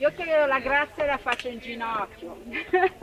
Io chiedo la grazia e la faccio in ginocchio.